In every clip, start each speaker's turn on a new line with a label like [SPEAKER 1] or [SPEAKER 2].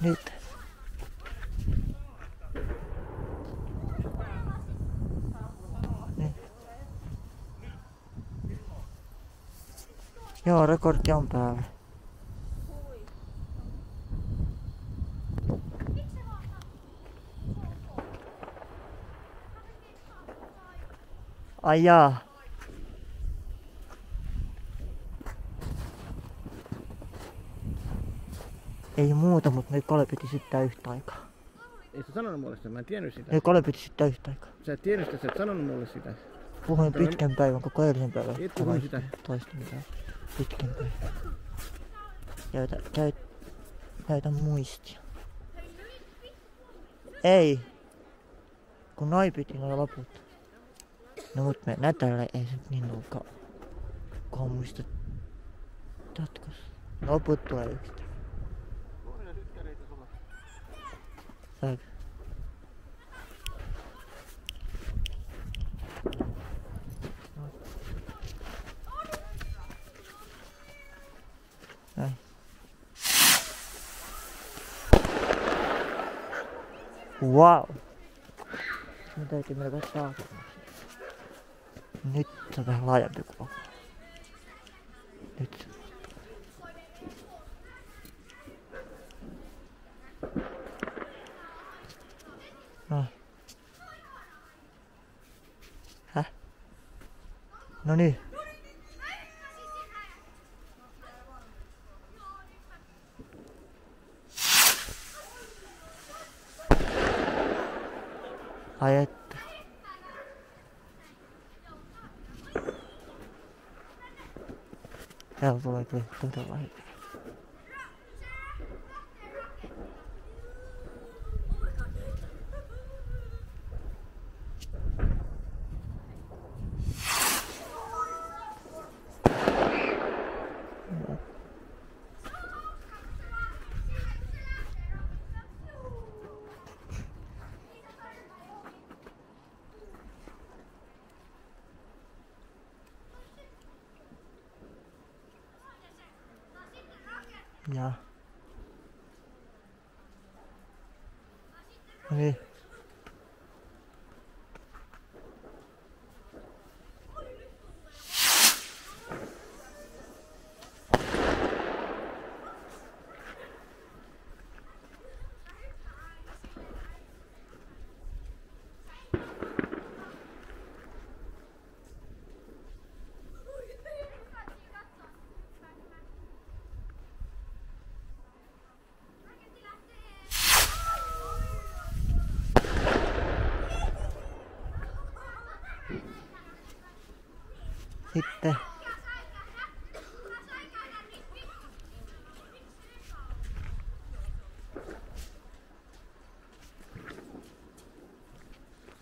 [SPEAKER 1] Nyt. Niin. Joo, rekordi on päällä. Ai Ei muuta, mutta me kole piti syttää yhtä aikaa.
[SPEAKER 2] Ei sä sanonut mulle sitä, mä en tiennyt sitä.
[SPEAKER 1] Me kole piti syttää yhtä aikaa.
[SPEAKER 2] Sä et tiennyt sitä, sä et sanonut mulle sitä.
[SPEAKER 1] Puhuin
[SPEAKER 2] Tämä
[SPEAKER 1] pitkän päivän, koko eilisen päivän.
[SPEAKER 2] Et puhunut sitä.
[SPEAKER 1] Toista mitään. Pitkän päivän. Käytä, käyt, käytä muistia. Ei. Kun noi piti noin loput. No mut me nätällä ei se niin olekaan. Kunhan muistat jatkos. Loput tulee yksi. Näin. Wow. Mun täytyy mennä vähän taaksepäin. Nyt on vähän laajempi kuva. Nyt. No niin. Ai että. Täällä tulee kyllä todella hyvin. Ja. No niin. Sitten. Saaks mä?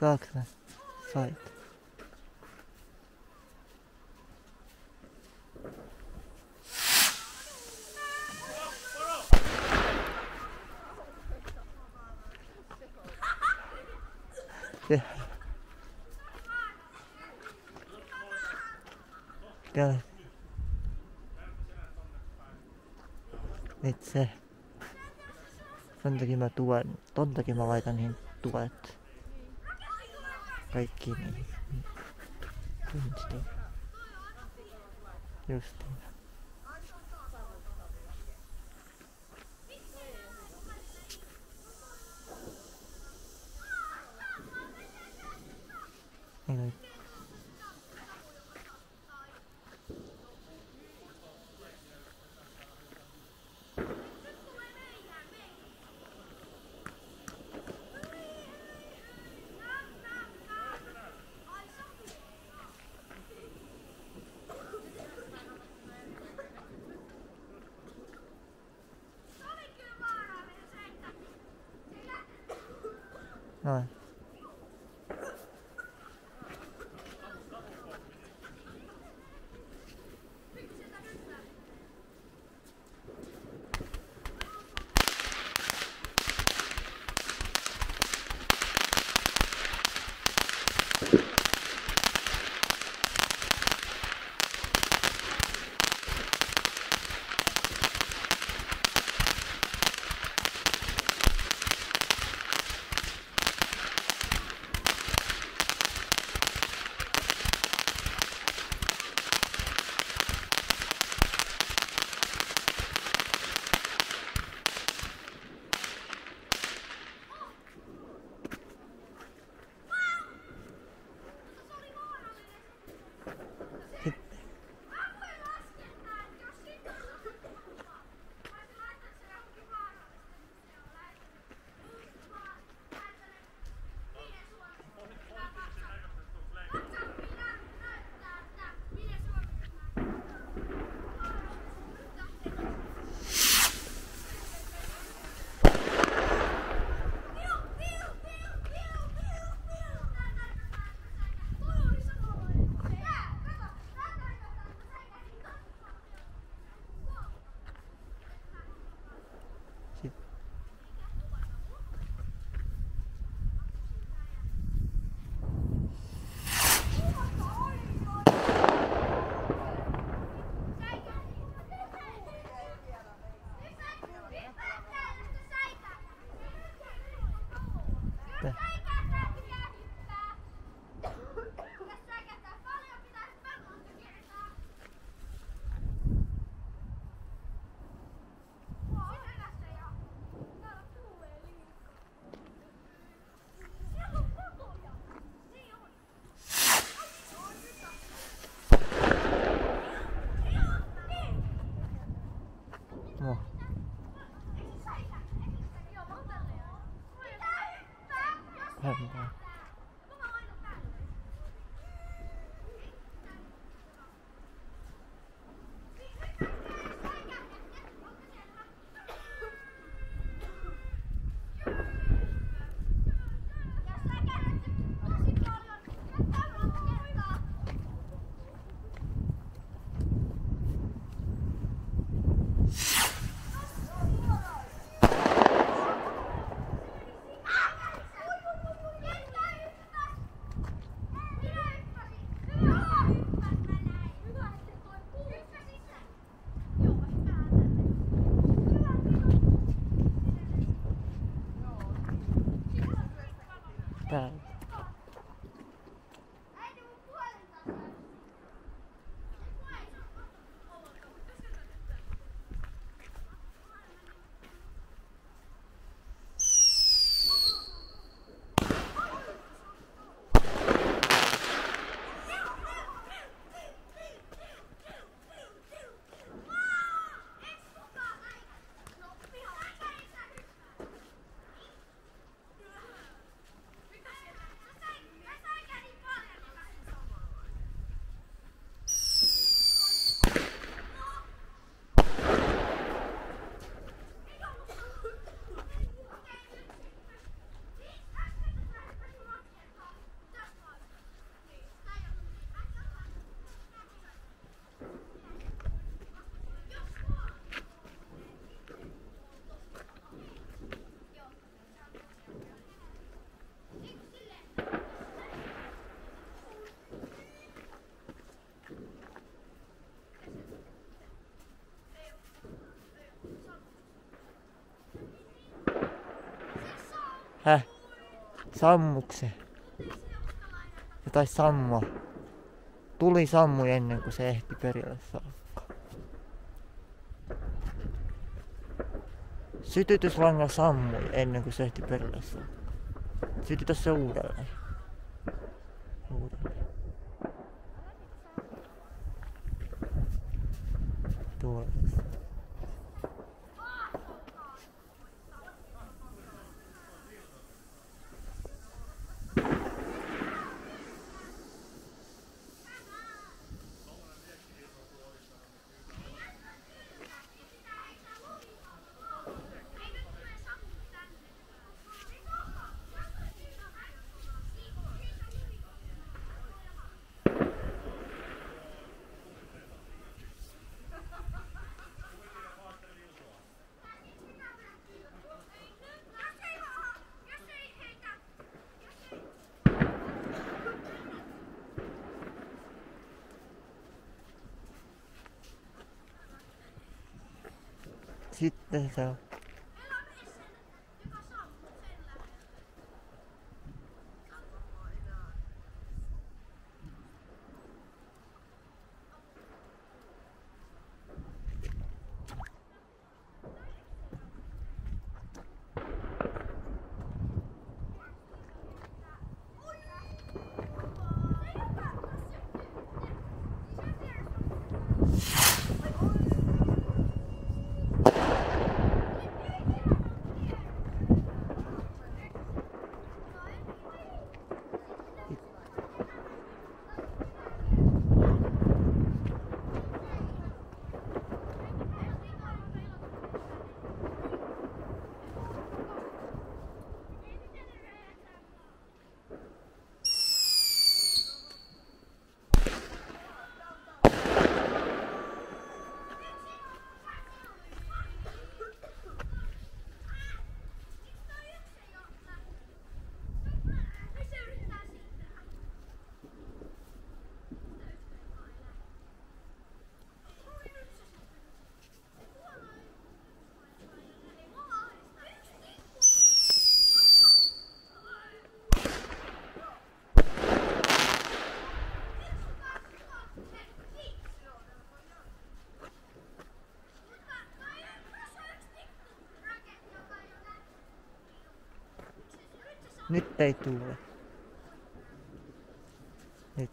[SPEAKER 1] Sait. Se. Käy. Nyt se. Sen takia mä tuen, ton takia mä laitan niihin tuet. Kaikki niin. Kunstiin. Justiin. All right. boca. Sammuks se? Taisi sammua. Tuli sammui ennen kuin se ehti perille saakka. Sytytyslanga sammui ennen kuin se ehti perille saakka. Sytytä se. Uudelleen. Sitten se on. Nyt ei tule. Nyt.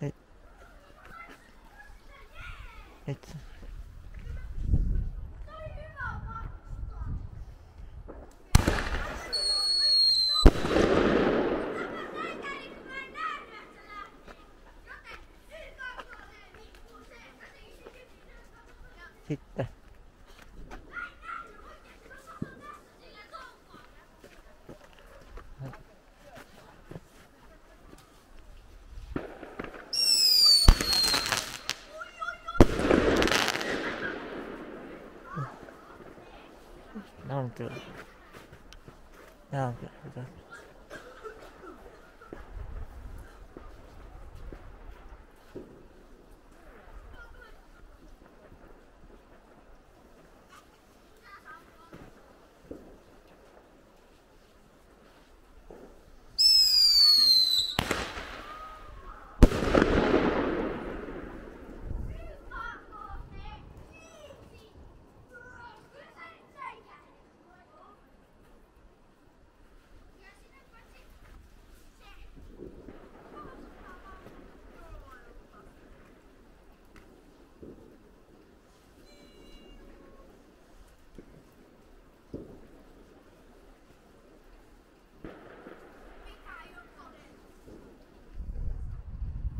[SPEAKER 1] Nyt. Nyt. Ne on kyllä. Ne on kyllä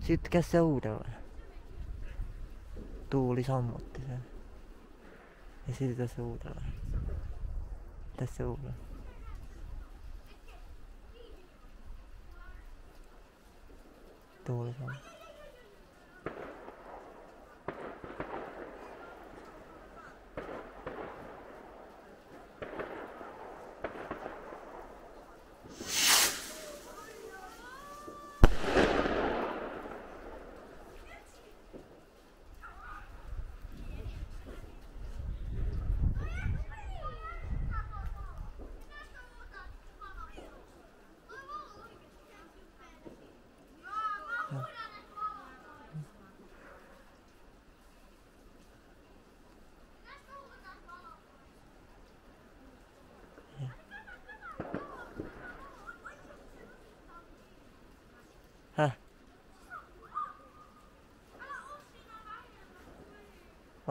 [SPEAKER 1] Sitkeä seuraavana. Tuuli sammutti sen. Ja siltä se uudelleen. Tässä uudelleen. Tuuli sammutti.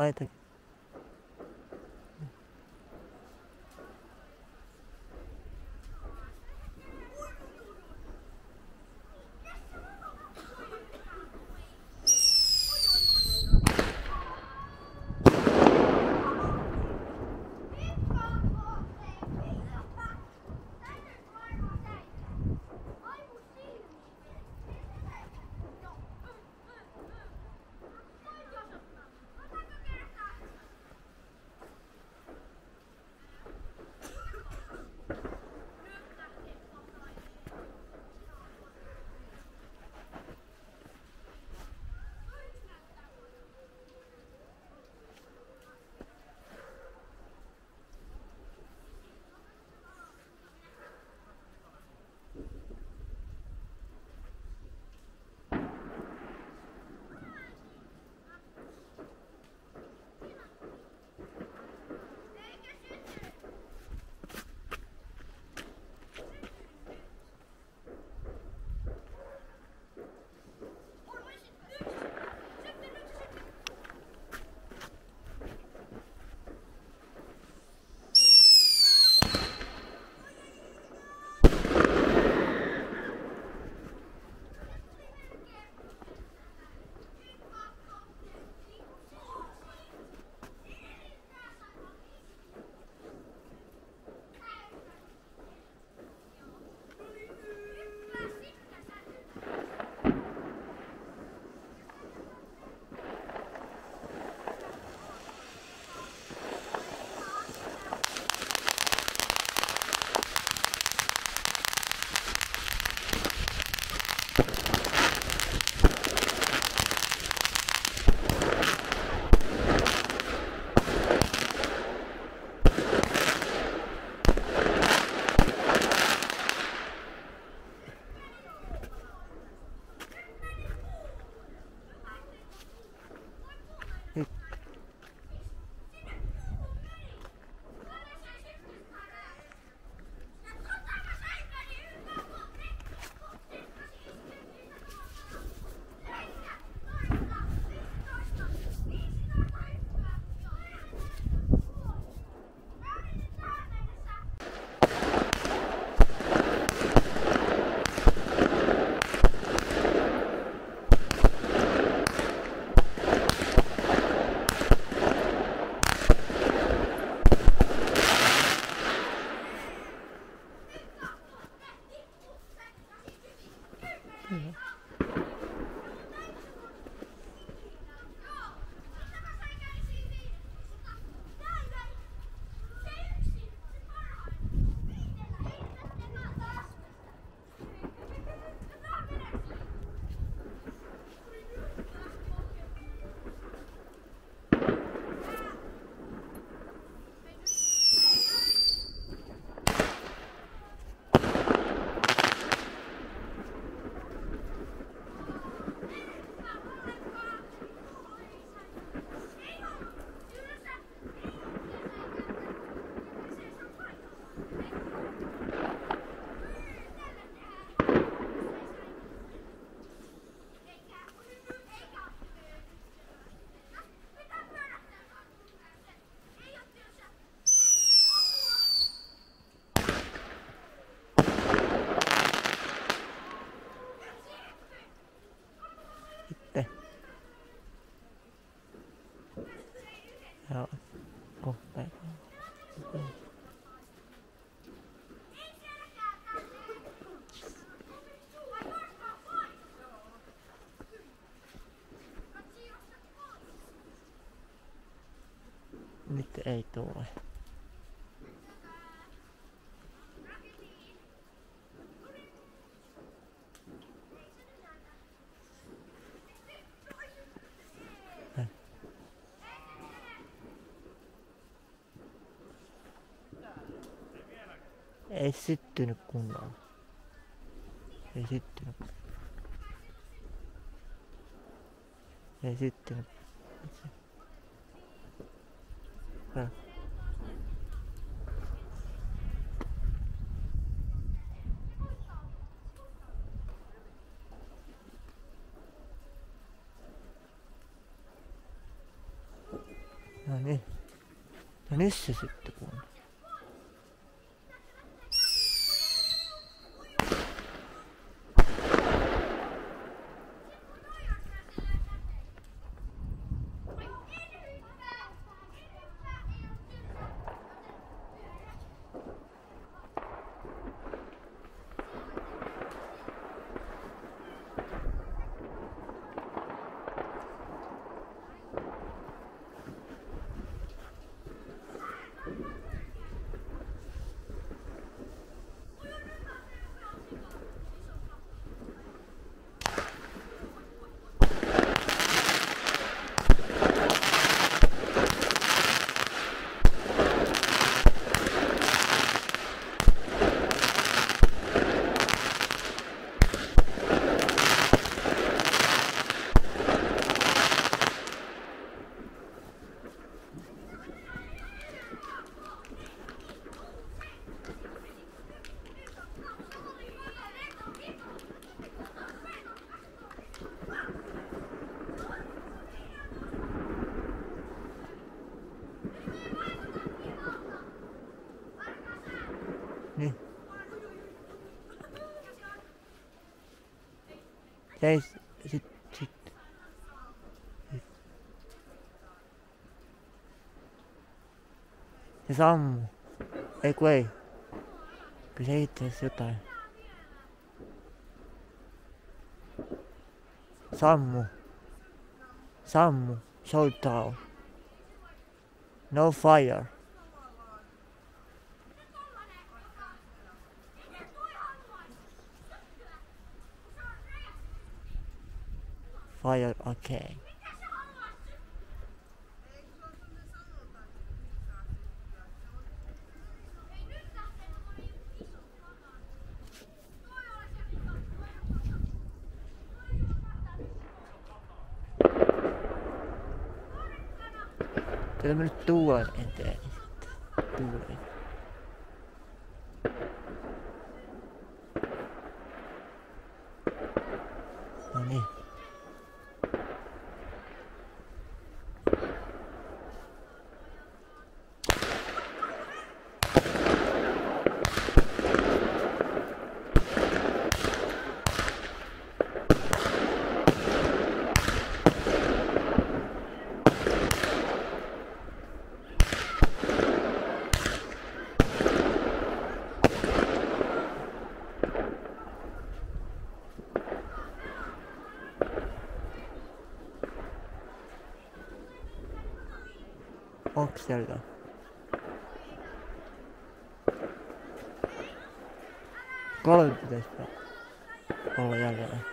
[SPEAKER 1] Поэтому Laita. ei tule. Ei syttynyt kunnolla. Ei syttynyt. Ei syttynyt. Hyvä. No niin. No nyt se syttyi kunnolla. Niin. Seis, sit, sit. sit. Se sammuu. Ei kun ei. Kyllä se itse asiassa jotain. Sammu. Sammu. Showdown. No fire. Okay. Kyllä mä nyt tuon eteen sitten. Tuulen. してあるかゴールってた。人ゴやるじゃない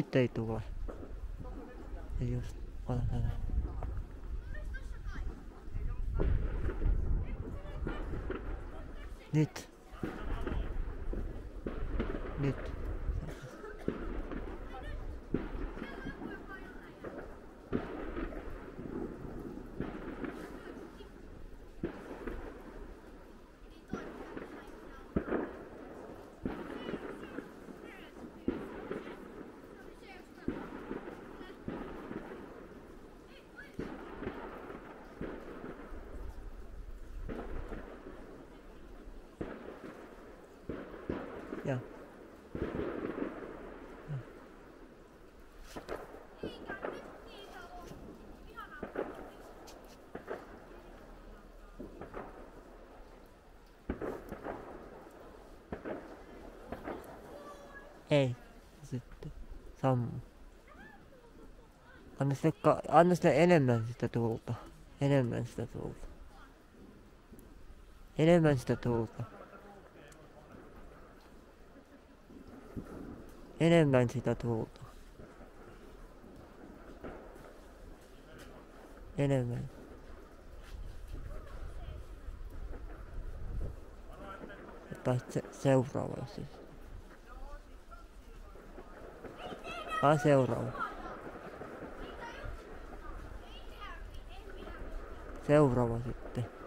[SPEAKER 1] Nyt ei tule. Ja just, ota tällä. Nyt. Nyt. Ei. Sitten. Sammu. Anna ka- anna sille enemmän sitä tulta. Enemmän sitä tulta. Enemmän sitä tulta. Enemmän sitä tulta. Enemmän. Tai se, seuraava Vaan seuraava. Seuraava sitten.